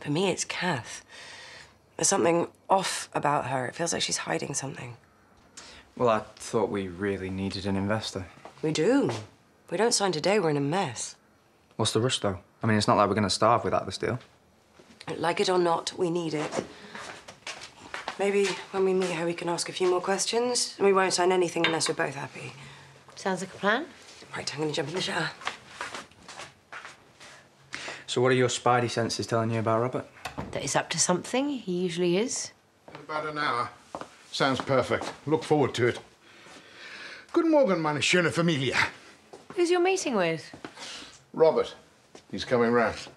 For me, it's Kath. There's something off about her. It feels like she's hiding something. Well, I thought we really needed an investor. We do. If we don't sign today, we're in a mess. What's the rush, though? I mean, it's not like we're going to starve without this deal. Like it or not, we need it. Maybe when we meet her, we can ask a few more questions. And we won't sign anything unless we're both happy. Sounds like a plan. Right, I'm going to jump in the shower. So what are your spidey senses telling you about Robert? That he's up to something. He usually is. In about an hour. Sounds perfect. Look forward to it. Good morning, meine schöne Familie. Who's your meeting with? Robert. He's coming round.